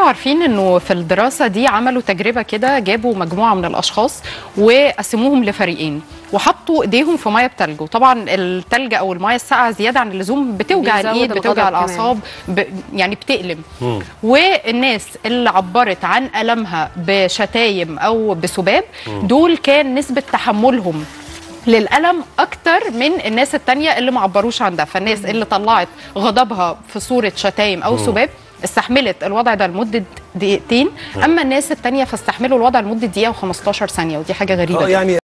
أنتوا عارفين إنه في الدراسة دي عملوا تجربة كده جابوا مجموعة من الأشخاص وقسموهم لفريقين وحطوا إيديهم في مية بتلج. وطبعا التلج أو المية الساقعة زيادة عن اللزوم بتوجع الإيد بتوجع. الأعصاب ب... يعني بتألم والناس اللي عبرت عن ألمها بشتايم أو بسباب دول كان نسبة تحملهم للألم أكتر من الناس التانية اللي ما عبروش عن ده فالناس اللي طلعت غضبها في صورة شتايم أو سباب استحملت الوضع ده لمدة دقيقتين. أما الناس التانية فاستحملوا الوضع لمدة دقيقة و15 ثانية ودي حاجة غريبة آه جداً. يعني